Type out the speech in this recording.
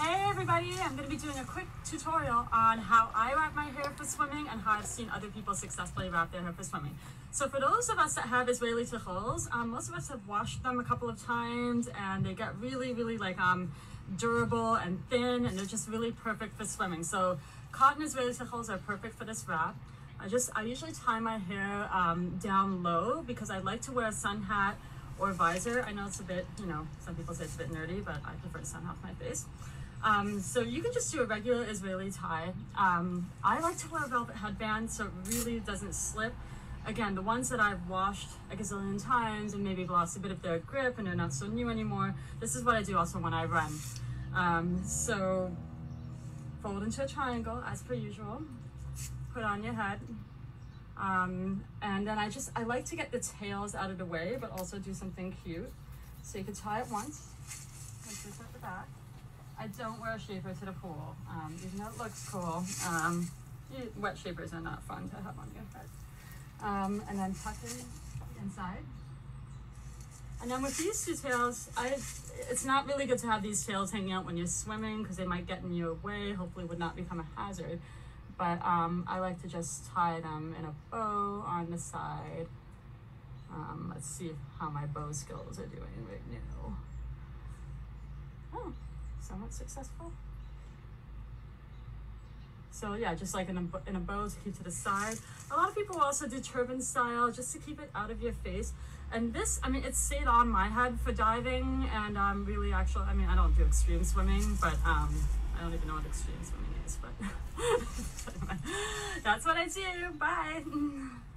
Hey everybody, I'm going to be doing a quick tutorial on how I wrap my hair for swimming and how I've seen other people successfully wrap their hair for swimming. So for those of us that have Israeli tichels, um, most of us have washed them a couple of times and they get really, really like um, durable and thin and they're just really perfect for swimming. So cotton Israeli tichels are perfect for this wrap. I just, I usually tie my hair um, down low because I like to wear a sun hat or visor. I know it's a bit, you know, some people say it's a bit nerdy, but I prefer to sun off my face. Um, so you can just do a regular Israeli tie. Um, I like to wear a velvet headband so it really doesn't slip. Again, the ones that I've washed a gazillion times and maybe lost a bit of their grip and they're not so new anymore. This is what I do also when I run. Um, so fold into a triangle as per usual, put on your head. Um, and then I just, I like to get the tails out of the way, but also do something cute. So you can tie it once, like this at the back. I don't wear a shaper to the pool, um, even though it looks cool. Um, wet shapers are not fun to have on your head. Um, and then tuck it inside. And then with these two tails, I, it's not really good to have these tails hanging out when you're swimming because they might get in your way, hopefully would not become a hazard. But um, I like to just tie them in a bow on the side. Um, let's see how my bow skills are doing right now. Somewhat successful. So yeah, just like in a, in a bow to keep to the side. A lot of people also do turban style just to keep it out of your face. And this, I mean, it stayed on my head for diving and I'm um, really actually, I mean, I don't do extreme swimming, but um, I don't even know what extreme swimming is, but that's what I do. Bye.